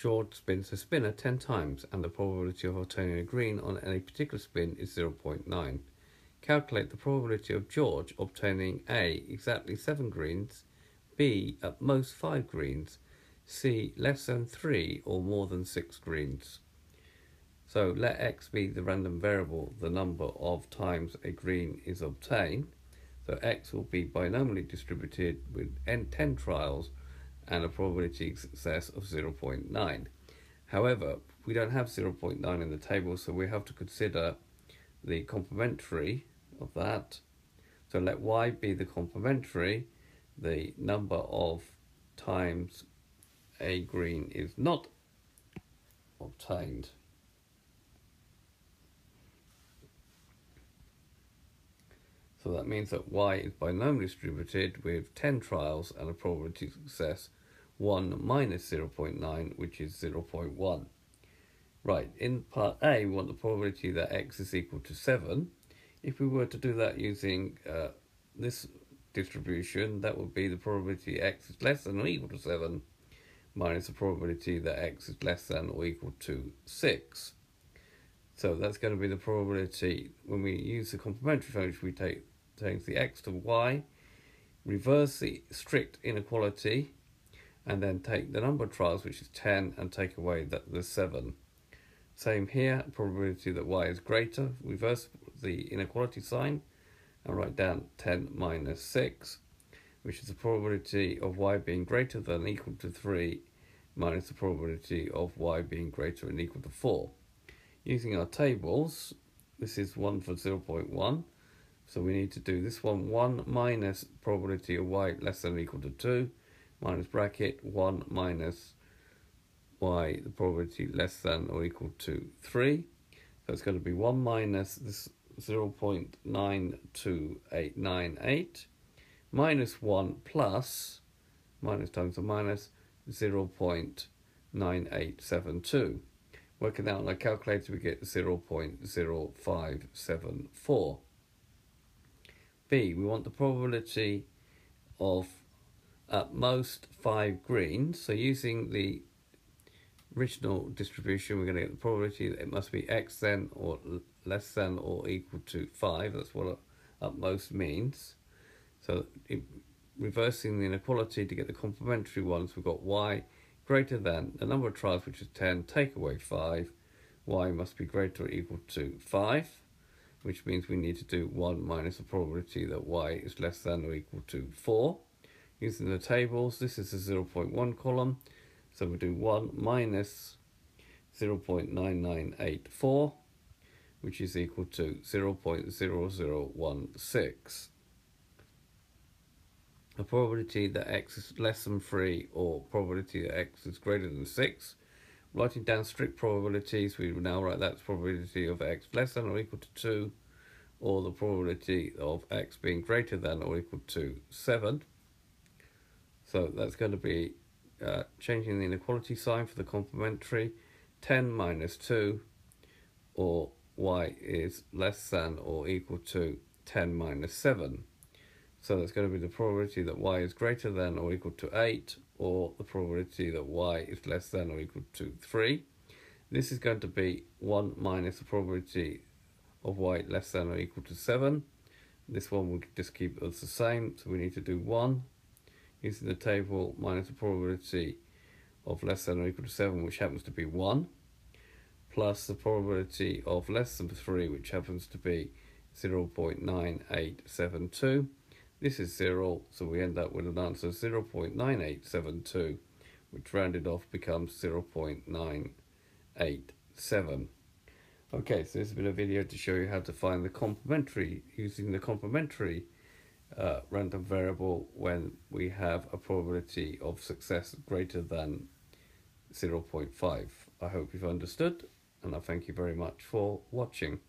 George spins a spinner 10 times and the probability of obtaining a green on any particular spin is 0.9. Calculate the probability of George obtaining A. exactly 7 greens, B. at most 5 greens, C. less than 3 or more than 6 greens. So let x be the random variable, the number of times a green is obtained. So x will be binomially distributed with n 10 trials and a probability of success of 0.9. However, we don't have 0.9 in the table, so we have to consider the complementary of that. So let y be the complementary, the number of times a green is not obtained. So that means that y is binomially distributed with 10 trials and a probability of success 1 minus 0.9, which is 0.1. Right, in part A, we want the probability that x is equal to 7. If we were to do that using uh, this distribution, that would be the probability x is less than or equal to 7 minus the probability that x is less than or equal to 6. So that's going to be the probability, when we use the complementary function, we take change the x to y, reverse the strict inequality, and then take the number of trials, which is 10, and take away the, the 7. Same here, probability that y is greater, reverse the inequality sign, and write down 10 minus 6, which is the probability of y being greater than equal to 3 minus the probability of y being greater than equal to 4. Using our tables, this is 1 for 0 0.1, so we need to do this one, 1 minus probability of y less than or equal to 2, minus bracket 1 minus y, the probability less than or equal to 3. So it's going to be 1 minus this 0 0.92898 minus 1 plus, minus times a minus, 0 0.9872. Working out on our calculator, we get 0 0.0574. B, we want the probability of at most five greens. So using the original distribution, we're going to get the probability that it must be x then or less than or equal to 5. That's what at most means. So it, reversing the inequality to get the complementary ones, we've got y greater than the number of trials, which is 10, take away 5. y must be greater or equal to 5, which means we need to do 1 minus the probability that y is less than or equal to 4. Using the tables, this is a 0.1 column, so we do 1 minus 0.9984, which is equal to 0.0016. The probability that x is less than 3 or probability that x is greater than 6. Writing down strict probabilities, we now write that's probability of x less than or equal to 2 or the probability of x being greater than or equal to 7. So that's going to be uh, changing the inequality sign for the complementary 10 minus 2 or y is less than or equal to 10 minus 7. So that's going to be the probability that y is greater than or equal to 8 or the probability that y is less than or equal to 3. This is going to be 1 minus the probability of y less than or equal to 7. This one will just keep us the same, so we need to do 1 using the table minus the probability of less than or equal to 7, which happens to be 1, plus the probability of less than 3, which happens to be 0 0.9872. This is 0, so we end up with an answer 0 0.9872, which rounded off becomes 0 0.987. Okay, so this has been a video to show you how to find the complementary, using the complementary uh, random variable when we have a probability of success greater than 0.5. I hope you've understood and I thank you very much for watching.